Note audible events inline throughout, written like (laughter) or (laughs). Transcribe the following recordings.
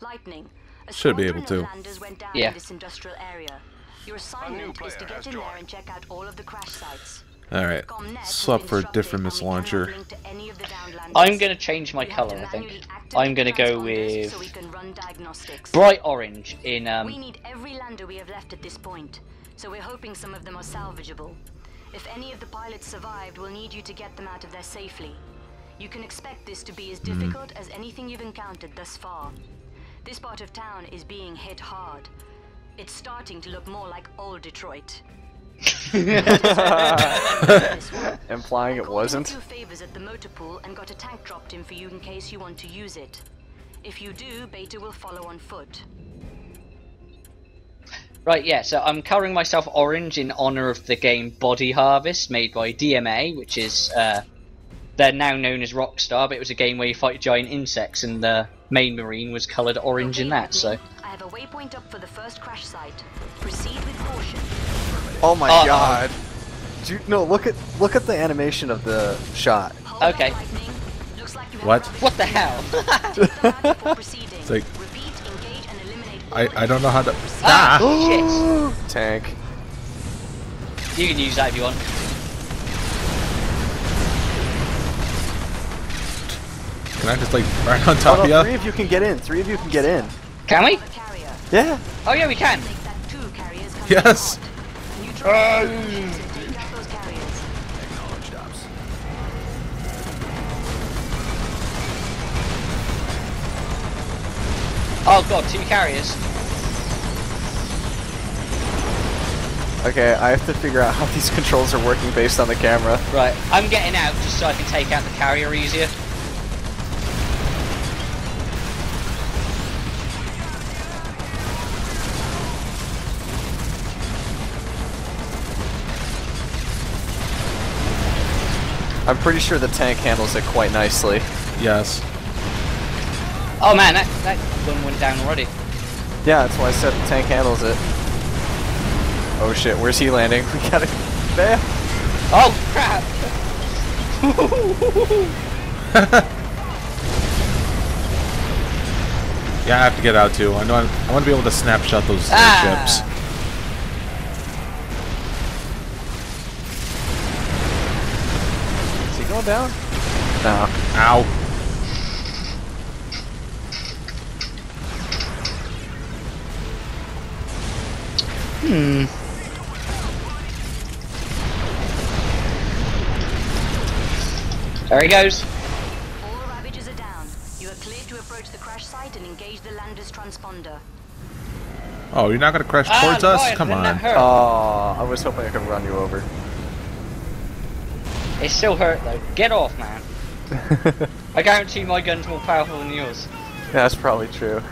Lightning. A Should be able to. went down Yeah. in this industrial area. Your assignment is to get has in there and check out all of the crash sites. Alright. Comnet has Swap for a different missile launcher. handling to any of the downed landers. I'm going to change my colour, I think. I'm going to go transponders so we with can run diagnostics. bright orange in We um, need every lander we have left at this point, so we're hoping some of them are salvageable. If any of the pilots survived, we'll need you to get them out of there safely. You can expect this to be as difficult as anything you've encountered thus far. This part of town is being hit hard. It's starting to look more like old Detroit. This (laughs) one. Implying it called in a wasn't. few favors at the motor pool and got a tank dropped in for you in case you want to use it. If you do, Beta will follow on foot. Right, yeah, so I'm colouring myself orange in honour of the game Body Harvest, made by DMA, which is, uh, they're now known as Rockstar, but it was a game where you fight giant insects, and the main marine was coloured orange in that, so. I have a waypoint up for the first crash site. Proceed with caution. Oh my Uh-oh. god. Do you, no, look at look at the animation of the shot. Hold Okay. Looks like you What? What the hell? Take them out before proceeding. It's like- Repeat, engage, and eliminate I, I don't know how to. Proceed. Ah! (gasps) Shit! (gasps) Tank. You can use that if you want. Can I just like right on Oh, top of you? three of you can get in. Three of you can get in. Can we? Yeah. Oh yeah, we can! Make that two carriers come Yes. to the pod. Neutralize the engines and take out those carriers. Oh god, two carriers. Okay, I have to figure out how these (laughs) controls are working based on the camera. Right, I'm getting out just so I can take out the carrier easier. I'm pretty sure the tank handles it quite nicely. Yes. Oh man, that, that one went down already. Yeah, that's why I said the tank handles it. Oh shit, where's he landing? (laughs) We gotta. There. Oh crap! (laughs) Yeah, I have to get out too. I know. I, I want to be able to snapshot those Ah. ships. Down? No. Ow. Hmm. There he goes. All Ravagers are down. You are cleared to approach the crash site and engage the lander's transponder. Oh, you're not gonna crash Ah, towards us? Leviathan, Come on. hurt. Oh, I was hoping I could run you over. It still hurt though. Get off, man. (laughs) I guarantee my gun's more powerful than yours. That's probably true.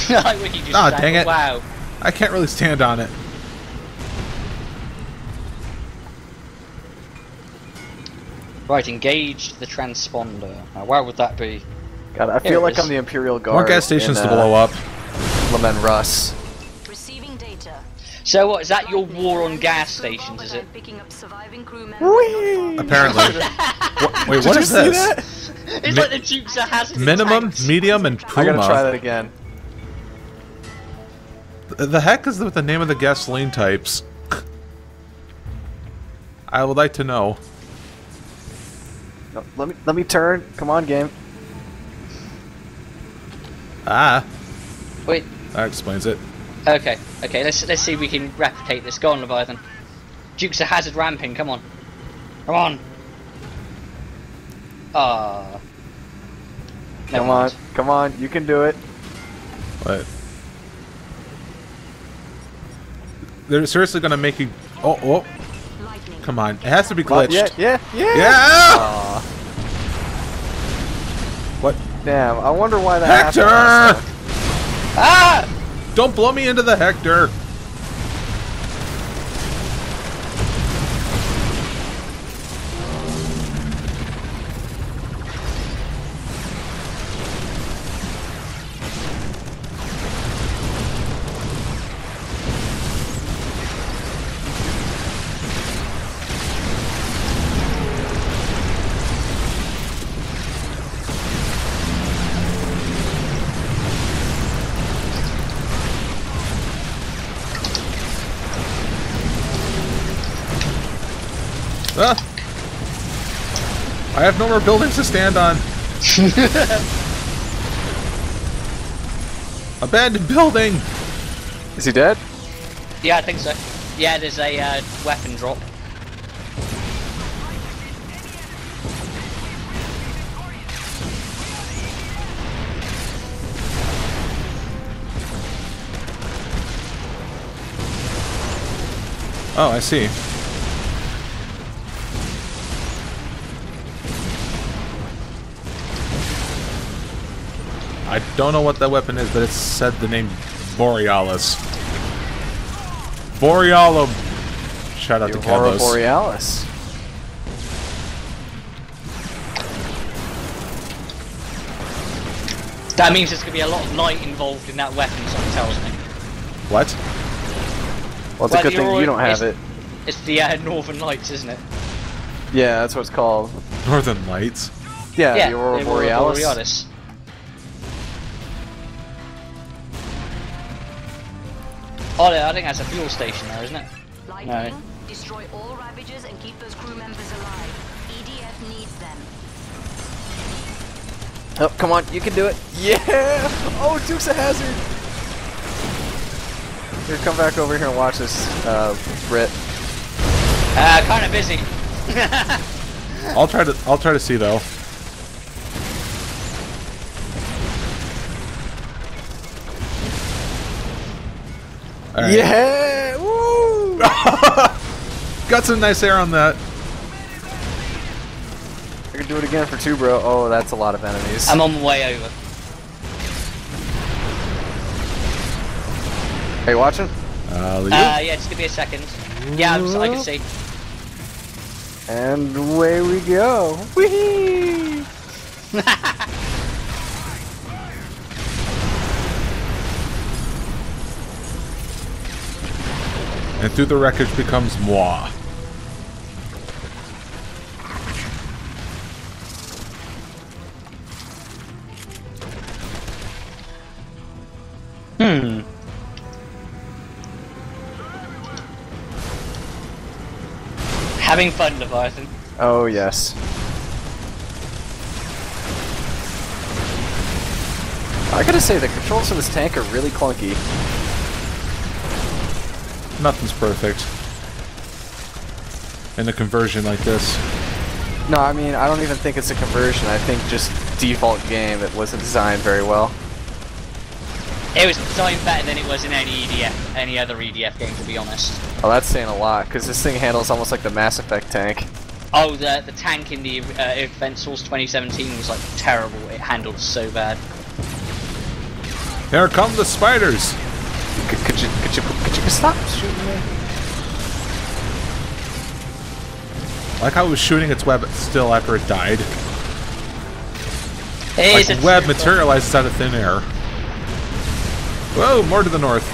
(laughs) like when you just Ah, dang it. Wow. I can't really stand on it. Right, engage the transponder. Now, where would that be? God, I Here feel like is. I'm the Imperial Guard. More gas stations in, to uh, blow up. Leman Russ. Receiving data. So what, is that your war on gas stations, is it? Picking up surviving crew members not far. Apparently. (laughs) Wha- wait, what Did is this? It's Mi- like the Dukes of Hazzard Minimum, tanks. medium, and I gotta try Puma. that again. The the heck is with the name of the gasoline types? I would like to know. No, let me let me turn. Come on, game. Ah, Wait, that explains it. Okay, okay, let's let's see if we can replicate this. Go on, Leviathan. Dukes of Hazzard ramping, come on. Come on. Ah. Never Come on, mind. come on. You can do it. What? they're seriously gonna make you. Oh, oh, Lightning. come on! It has to be glitched. Yeah, yeah, yeah. Yeah! Aw, What? damn. I wonder why that Hector! happened. Ah! Don't blow me into the Hector. Ah! I have no more buildings to stand on. (laughs) Abandoned building! Is he dead? Yeah, I think so. Yeah, there's a uh, weapon drop. Oh, I see. I don't know what that weapon is, but it said the name Borealis. Borealo. Shout out to Aurora Cabos. Borealis. That means there's going to be a lot of light involved in that weapon, something tells me. What? Well, it's Well, a good thing you don't have it. It's the uh, Northern Lights, isn't it? Yeah, that's what it's called. Northern Lights. Yeah, yeah, the Aurora the Borealis. Borealis. Oh, yeah, I think that's a fuel station there, isn't it? Lightning, destroy all Ravagers and keep those crew members alive. EDF needs them. Oh, come on, you can do it. Yeah! (laughs) Oh, Duke's a hazard! Here, come back over here and watch this, uh, Brit. Uh, kind of busy. (laughs) I'll try to. I'll try to see though. Right. Yeah! (laughs) Woo! Got some nice air on that. I can do it again for two, bro. Oh, that's a lot of enemies. I'm on the way over. Are you watching? Uh, Uh, yeah, just give me a second. Yeah, I'm, I can see. And away we go. Whee! (laughs) and through the wreckage becomes moi. Hmm. Having fun, Leviathan. Oh, yes. I gotta say, the controls for this tank are really clunky. Nothing's perfect. In a conversion like this. No, I mean, I don't even think it's a conversion. I think just default game, it wasn't designed very well. It was designed better than it was in any EDF, any other EDF game, to be honest. Oh, that's saying a lot, because this thing handles almost like the Mass Effect tank. Oh, the the tank in the uh, Event Source 2017 was like terrible. It handled so bad. Here come the spiders! Could, could you, could you, could you stop shooting me? Like how it was shooting its web still after it died. It Like is a web materializes out of thin air. Whoa, more to the north.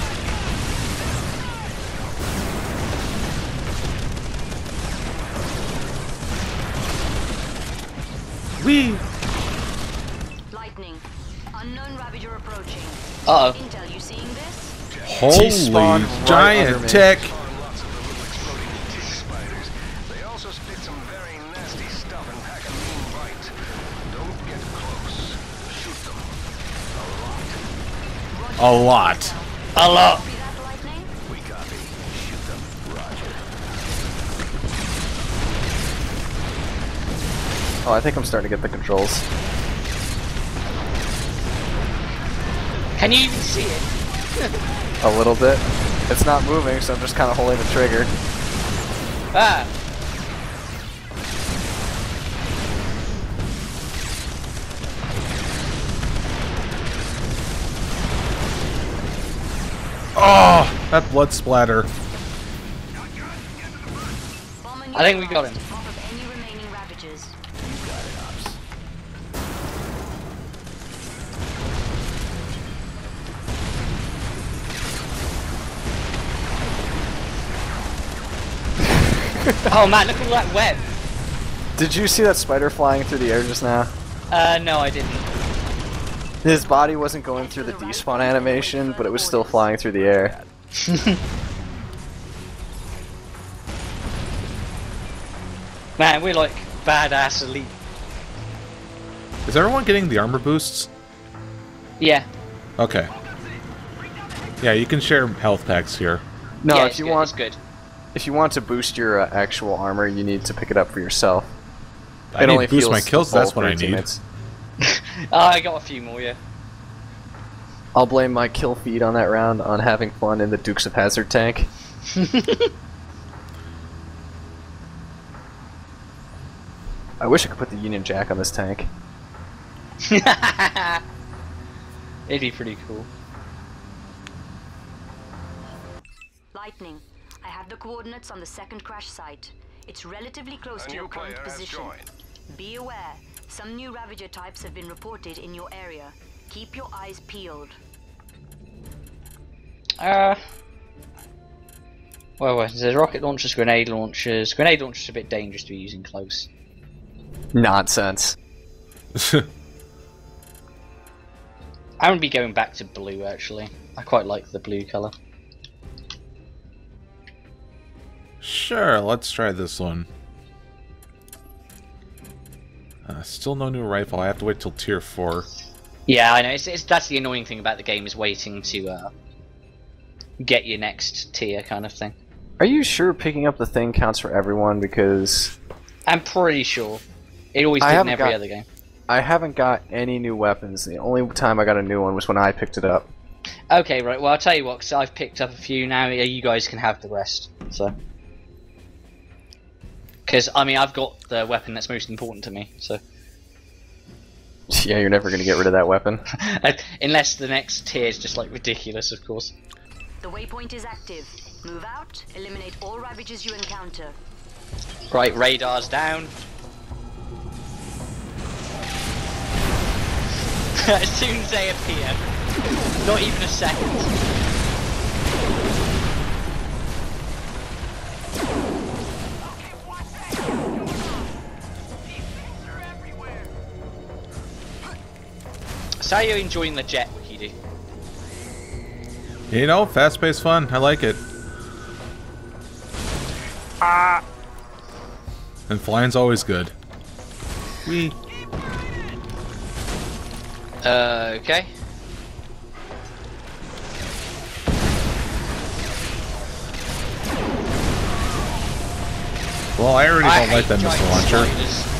Whee! Lightning, unknown Ravager approaching. Uh-oh. Intel, you seeing this? Holy T-spawn right giant me. tech! Spawn lots of little exploding tis spiders. They also spit some very nasty stuff and pack a mean bite. Don't get close. Shoot them. A lot. A lot. A lot. See that, Lightning? We copy. Shoot them. Roger. Oh, I think I'm starting to get the controls. Can you even see it? (laughs) A little bit. It's not moving, so I'm just kind of holding the trigger. Ah. Oh, that blood splatter. I think we got him. (laughs) Oh man, look at all that web. Did you see that spider flying through the air just now? Uh, no, I didn't. His body wasn't going through the despawn animation, but it was still flying through the air. (laughs) Man, we're like badass elite. Is everyone getting the armor boosts? Yeah. Okay. Yeah, you can share health packs here. No, yeah, if you good, want it's good. If you want to boost your uh, actual armor, you need to pick it up for yourself. I It need only to boost my kills, that's what I need. teammates. Oh, (laughs) I got a few more, yeah. I'll blame my kill feed on that round on having fun in the Dukes of Hazzard tank. (laughs) I wish I could put the Union Jack on this tank. (laughs) It'd be pretty cool. Lightning, I have the coordinates on the second crash site. It's relatively close A to your current position. Be aware, some new Ravager types have been reported in your area. Keep your eyes peeled. Uh. Well, well, there's rocket launchers, grenade launchers. Grenade launchers are a bit dangerous to be using close. Nonsense. (laughs) I would be going back to blue actually. I quite like the blue color. Sure, let's try this one. Uh, still no new rifle. I have to wait till tier 4. Yeah, I know. It's, it's that's the annoying thing about the game is waiting to uh, get your next tier kind of thing. Are you sure picking up the thing counts for everyone? Because I'm pretty sure it always did in haven't every got- other game. I haven't got any new weapons. The only time I got a new one was when I picked it up. Okay, right. Well, I'll tell you what. Cause I've picked up a few now. You guys can have the rest. So, because I mean, I've got the weapon that's most important to me. So, (laughs) Yeah, you're never gonna get rid of that weapon. (laughs) unless the next tier is just like ridiculous, of course. The waypoint is active. Move out, eliminate all Ravagers you encounter. Right, radars down. (laughs) as soon as they appear, not even a second. So how are you enjoying the jet, Wikidi? You know, fast-paced fun. I like it. Ah. And flying's always good. We. Uh, okay. Well, I already I don't like that missile launcher. spiders.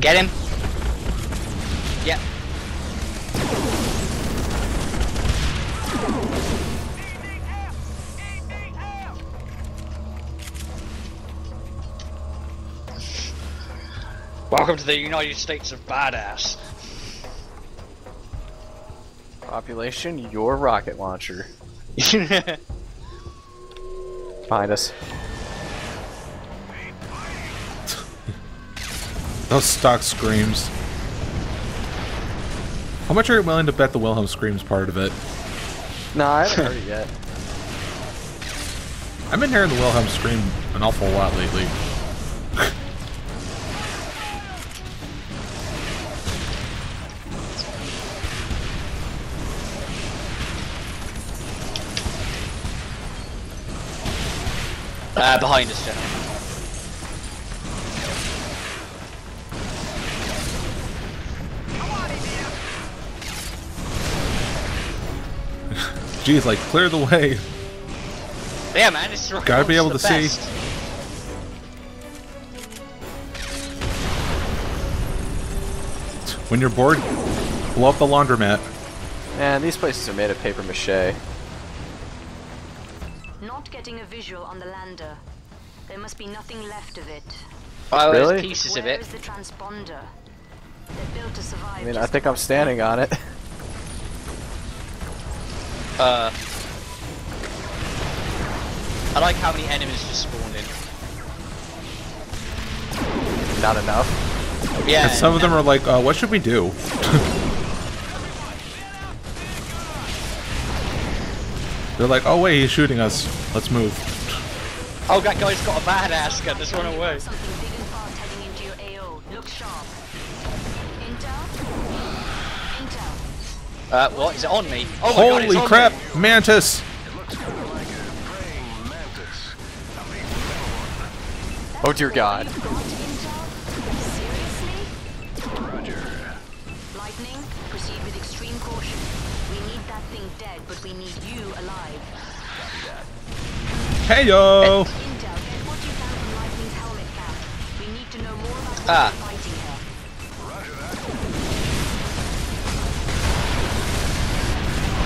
Get him. Yep. Welcome to the United States of Badass. Population, your rocket launcher. (laughs) Behind us. Those stock screams. How much are you willing to bet the Wilhelm screams part of it? No, I haven't heard it yet. (laughs) I've been hearing the Wilhelm scream an awful lot lately. uh, behind us, gentlemen. Geez, like clear the way. Yeah, man, it's rocket Gotta be able to the see. best. When you're bored, blow up the laundromat. Man, these places are made of paper mache. Not getting a visual on the lander. There must be nothing left of it. Oh, Really? there's pieces of Where it. is the transponder? Built to survive. I mean, I think I'm standing on it. (laughs) Uh, I like how many enemies just spawned in. Not enough. Yeah, And some of them are like, uh, what should we do? (laughs) They're like, oh wait, he's shooting us. Let's move. Oh, that guy's got a badass gun. Just run away. Uh, what? Is it on me? Oh my god, it's Holy on crap, Me. Mantis! It looks kind of like a praying mantis. A big metal Oh dear God. You've got Intel? Seriously? one. Roger. Lightning, proceed with extreme caution. We need that thing dead, but we need you alive. Hey yo! Intel,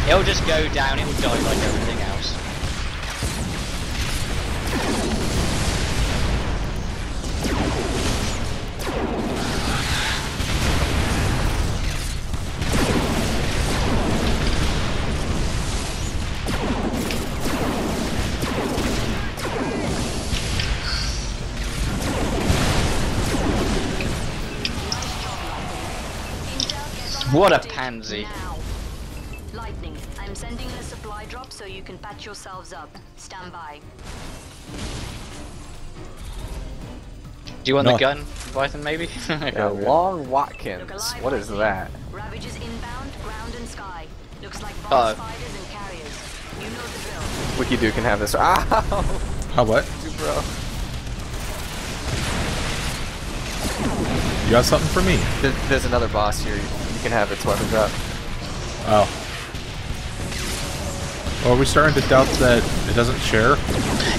It'll just go down. It will die like everything else. What a pansy. Now. Lightning, I'm sending in a supply drop so you can patch yourselves up. Stand by. Do you want No. the gun, Python? Maybe. (laughs) Yeah, Long Watkins. alive, What is that? Ravagers inbound, ground and sky. Looks like Uh. spiders and carriers. You know the drill. Wiki Dude can have this. (laughs) Ow! How what? bro. You got something for me? There- There's another boss here. You can have its weapon drop. Oh. Well, are we starting to doubt that it doesn't share?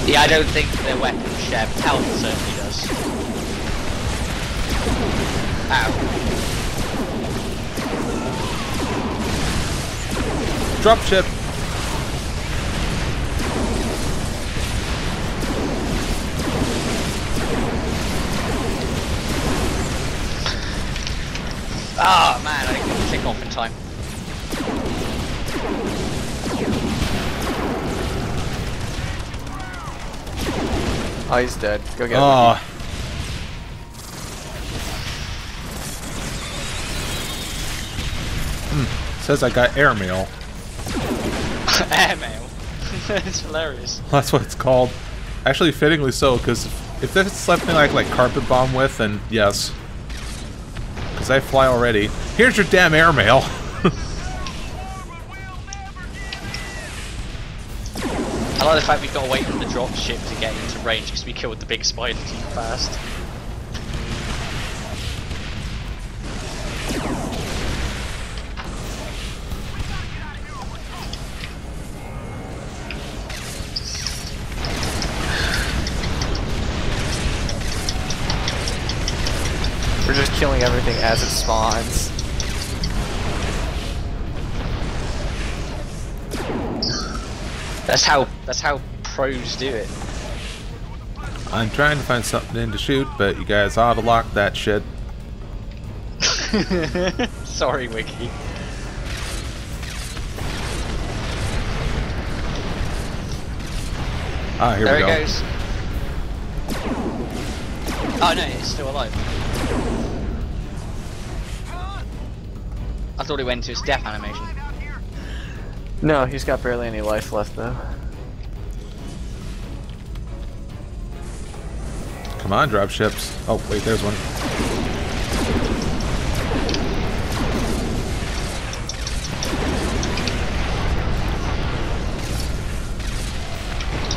yeah, I don't think their weapons share. Health certainly does. Ow. Dropship! Ah, man, I didn't click off in time. Oh, he's dead. Go get him. Oh. Hmm. Says I got airmail. (laughs) Airmail. (laughs) it's hilarious. That's what it's called. Actually, fittingly so, because if this is something like like carpet bomb with, then yes. Because I fly already. Here's your damn airmail. (laughs) I like the fact we've got to wait for the drop ship to get into range because we killed the big spider too fast. We're just killing everything as it spawns. That's how that's how pros do it. I'm trying to find something in to shoot, but you guys ought to lock that shit. (laughs) Sorry, Wiki. Ah, here there we it go. goes. Oh no, it's still alive. I thought it went to its death animation. No, he's got barely any life left though. Come on, dropships. Oh, wait, there's one.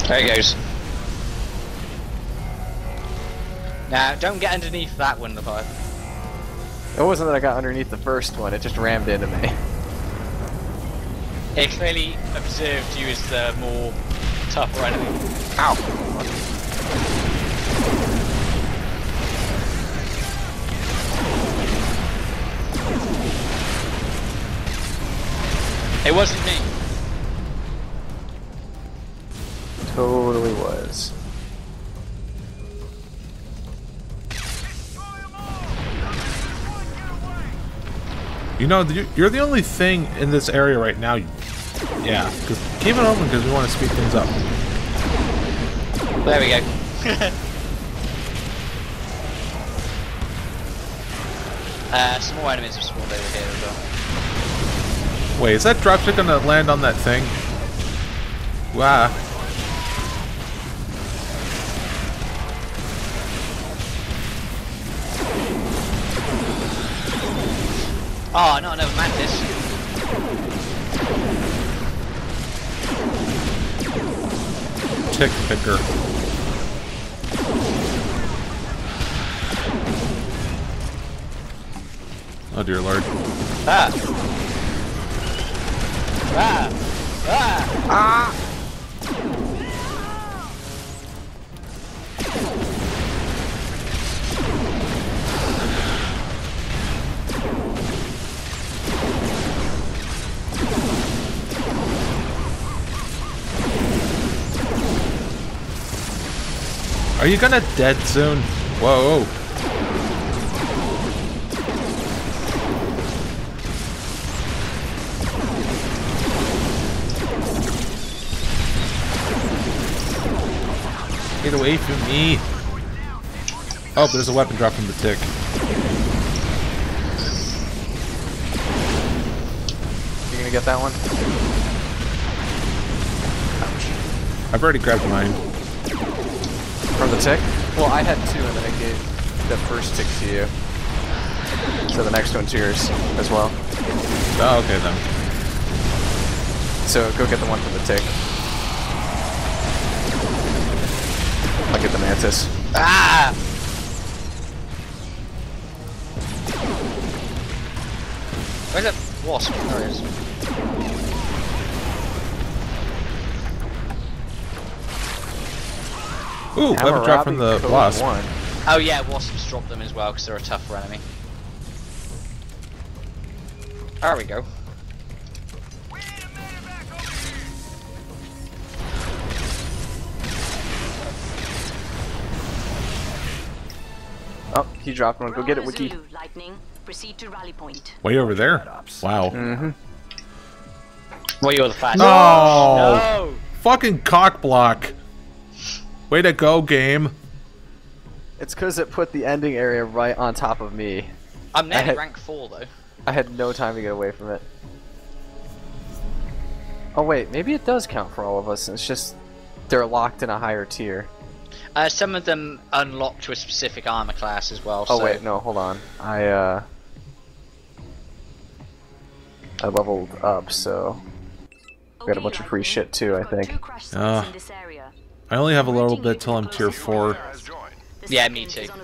There he goes. Now, don't get underneath that one, the pipe. It wasn't that I got underneath the first one, it just rammed into me. (laughs) It clearly observed you as the more tougher enemy. Ow! It wasn't me. Totally was. You know, you- you're the only thing in this area right now. Yeah, keep it open because we want to speed things up. There we go. (laughs) uh, some more enemies have spawned over here as well. Wait, is that dropship gonna land on that thing? Wow. Oh, no, another Mantis. Tick picker. Oh dear lord. Ah! Ah! Ah! Are you gonna dead soon? Whoa. Get away from me. Oh, there's a weapon drop from the tick. You gonna get that one? I've already grabbed mine. From the tick? Well, I had two and then I gave the first tick to you. So the next one's yours as well. Oh, okay then. So go get the one from the tick. I'll get the mantis. Ah! Where's that wasp? There it is. Ooh, weapon drop from the wasp. One. Oh yeah, wasps drop them as well because they're a tougher enemy. There we go. Oh, he dropped one. Go get it, Wiki. Lightning. Proceed to rally point. Way over there. Wow. Mm-hmm. Well, you're the fastest. No! No! Fucking cock block. Way to go, game. It's because it put the ending area right on top of me. I'm I nearly had- rank 4 though. I had no time to get away from it. Oh wait, maybe it does count for all of us. It's just they're locked in a higher tier. Uh, some of them unlock to a specific armor class as well. Oh so wait, no, hold on. I uh I leveled up, so got a bunch of free shit too, I think. two I only have a little bit till I'm tier 4. Has joined. The Yeah, me too. on a